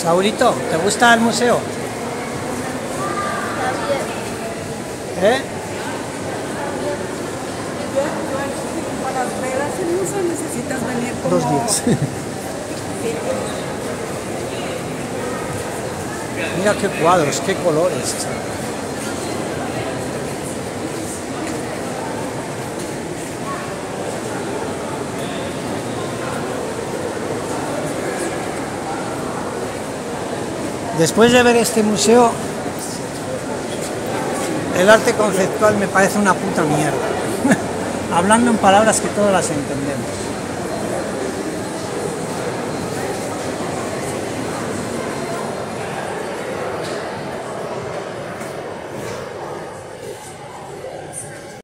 Saurito, ¿te gusta el museo? ¿Eh? Para ver hacer museo necesitas venir como... Dos días. Mira qué cuadros, qué colores. Después de ver este museo, el arte conceptual me parece una puta mierda. Hablando en palabras que todas las entendemos.